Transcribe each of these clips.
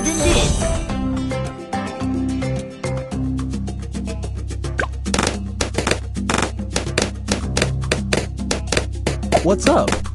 than this. What's up?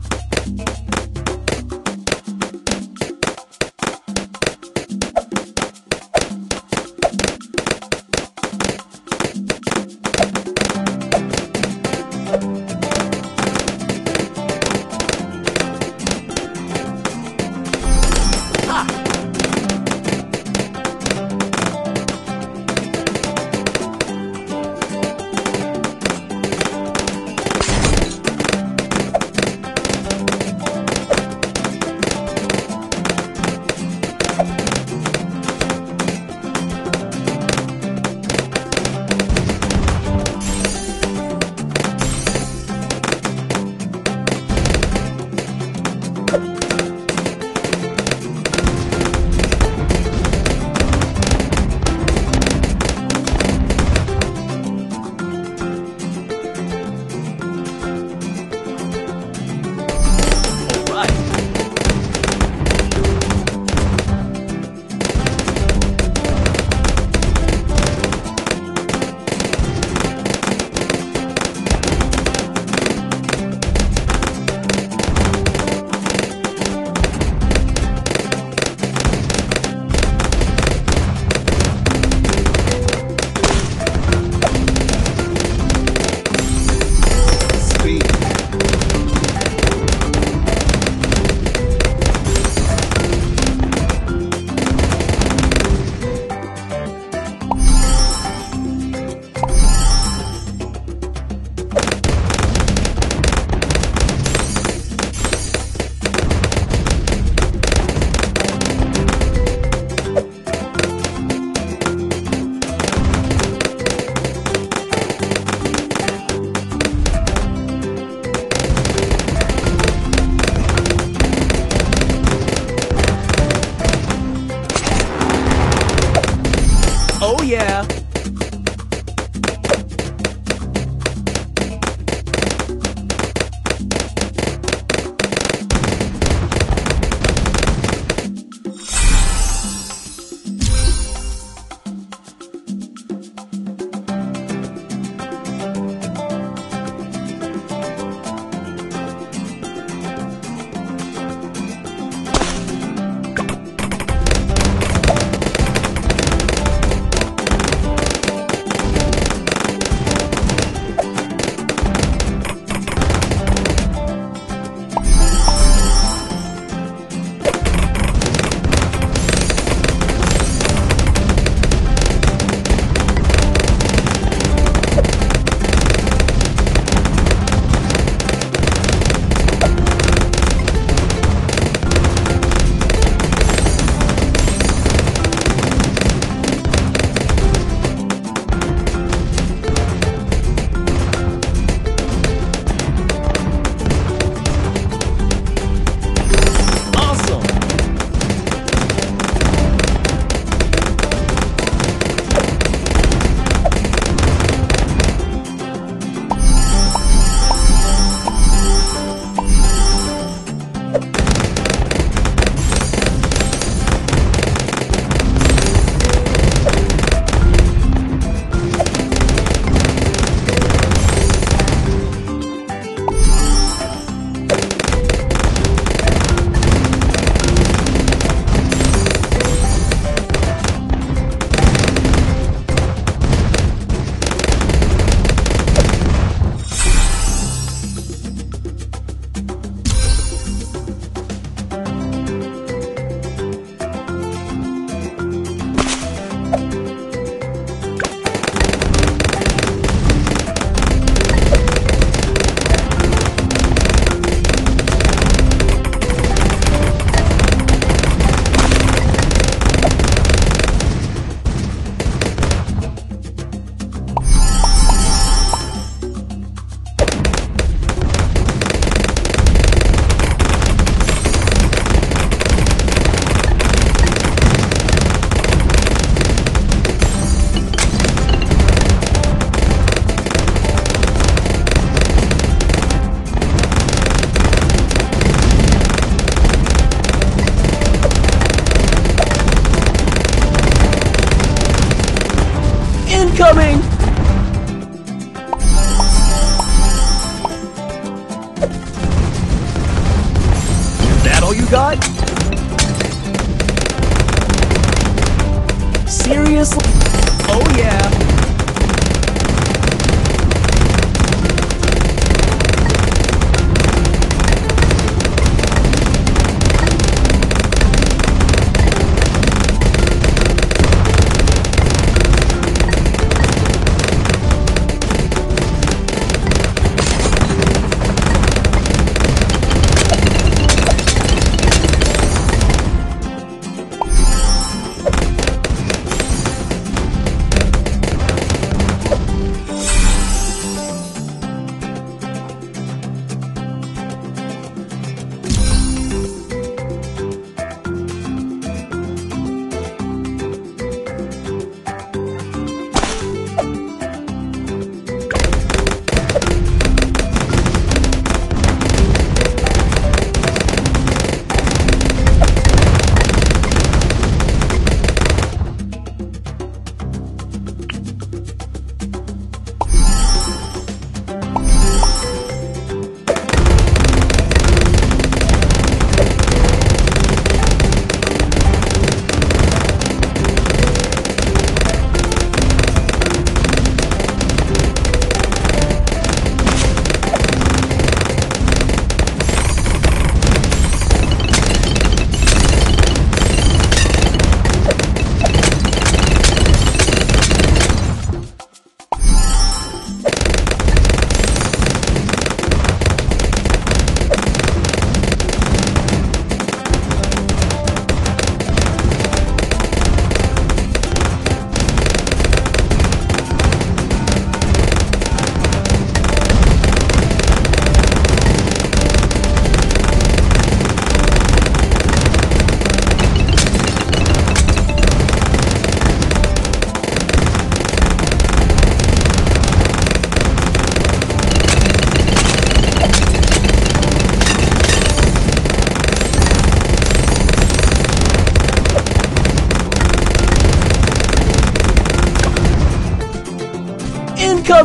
Is that all you got? Seriously? Oh yeah.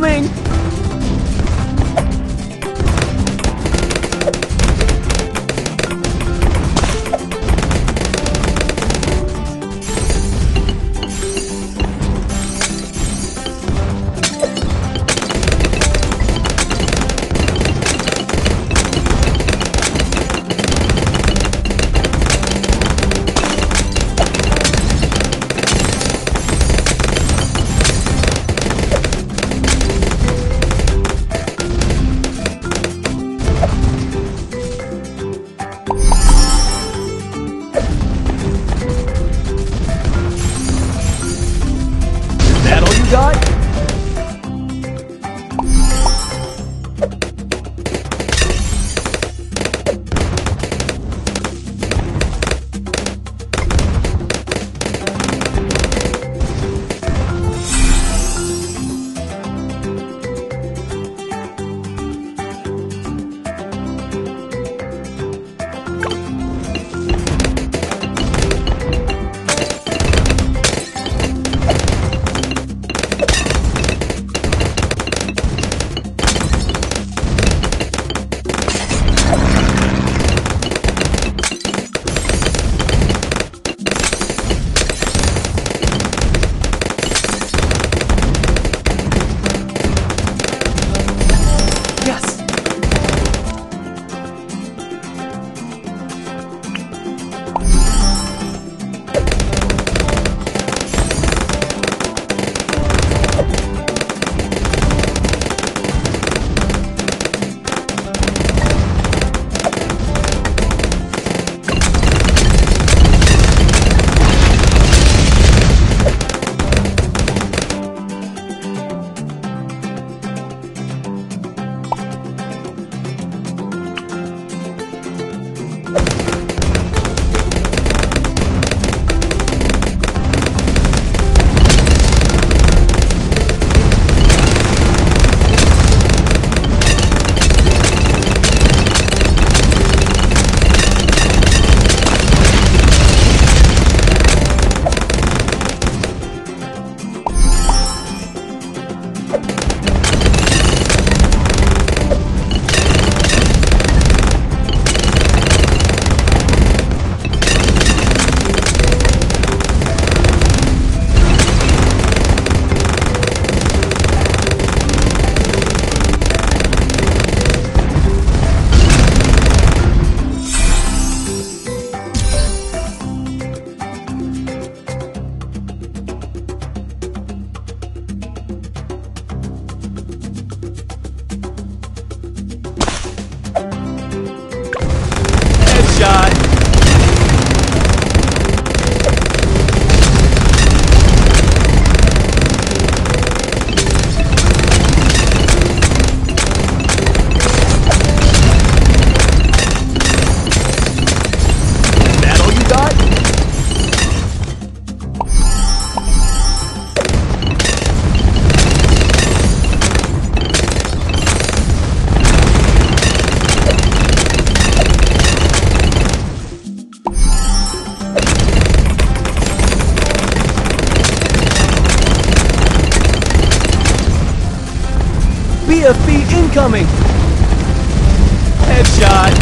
Incoming! Incoming! Headshot!